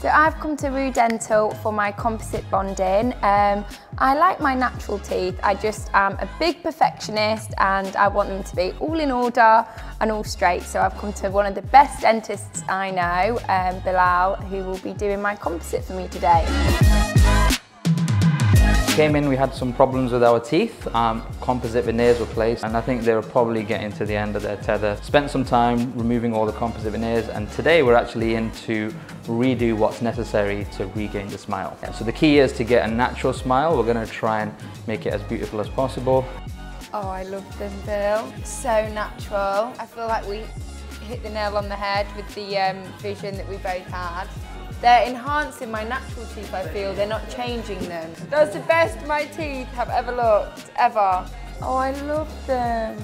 So I've come to Ruh Dental for my composite bonding. Um, I like my natural teeth. I just am a big perfectionist and I want them to be all in order and all straight. So I've come to one of the best dentists I know, um, Billal, who will be doing my composite for me today. Came in, we had some problems with our teeth. Um, composite veneers were placed, and I think they were probably getting to the end of their tether. Spent some time removing all the composite veneers, and today we're actually in to redo what's necessary to regain the smile. So the key is to get a natural smile. We're going to try and make it as beautiful as possible. Oh, I love them, Bill. So natural. I feel like we hit the nail on the head with the um, vision that we both had. They're enhancing my natural teeth, I feel. They're not changing them. That's the best my teeth have ever looked, ever. Oh, I love them.